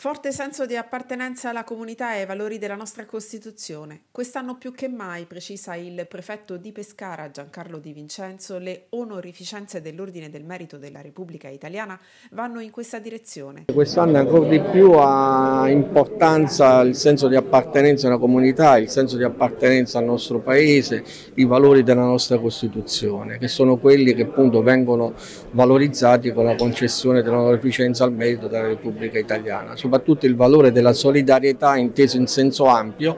Forte senso di appartenenza alla comunità e ai valori della nostra Costituzione. Quest'anno più che mai, precisa il prefetto di Pescara Giancarlo Di Vincenzo, le onorificenze dell'Ordine del Merito della Repubblica Italiana vanno in questa direzione. Quest'anno ancora di più ha importanza il senso di appartenenza alla comunità, il senso di appartenenza al nostro paese, i valori della nostra Costituzione, che sono quelli che appunto vengono valorizzati con la concessione dell'onorificenza al merito della Repubblica Italiana soprattutto il valore della solidarietà inteso in senso ampio,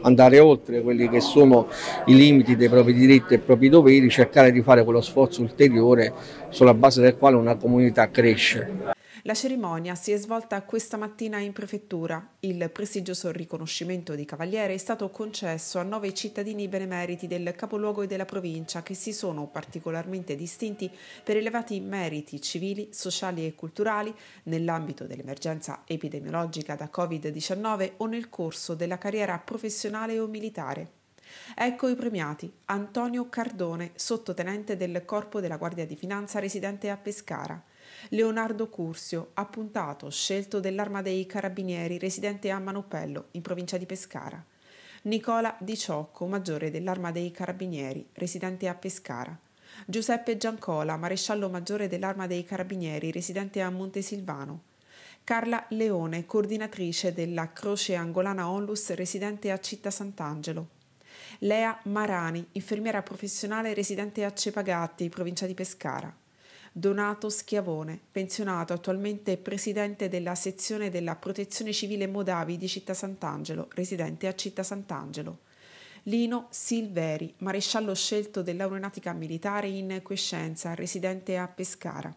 andare oltre quelli che sono i limiti dei propri diritti e propri doveri, cercare di fare quello sforzo ulteriore sulla base del quale una comunità cresce. La cerimonia si è svolta questa mattina in prefettura. Il prestigioso riconoscimento di cavaliere è stato concesso a nove cittadini benemeriti del capoluogo e della provincia che si sono particolarmente distinti per elevati meriti civili, sociali e culturali nell'ambito dell'emergenza epidemiologica da Covid-19 o nel corso della carriera professionale o militare. Ecco i premiati. Antonio Cardone, sottotenente del Corpo della Guardia di Finanza residente a Pescara. Leonardo Cursio, appuntato, scelto dell'Arma dei Carabinieri, residente a Manopello, in provincia di Pescara. Nicola Di Ciocco, maggiore dell'Arma dei Carabinieri, residente a Pescara. Giuseppe Giancola, maresciallo maggiore dell'Arma dei Carabinieri, residente a Montesilvano. Carla Leone, coordinatrice della Croce Angolana Onlus, residente a Città Sant'Angelo. Lea Marani, infermiera professionale residente a Cepagatti, provincia di Pescara. Donato Schiavone, pensionato attualmente presidente della sezione della Protezione Civile Modavi di Città Sant'Angelo, residente a Città Sant'Angelo. Lino Silveri, maresciallo scelto dell'aeronautica militare in quiescenza, residente a Pescara.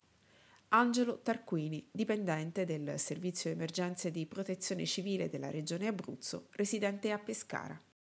Angelo Tarquini, dipendente del Servizio Emergenze di Protezione Civile della Regione Abruzzo, residente a Pescara.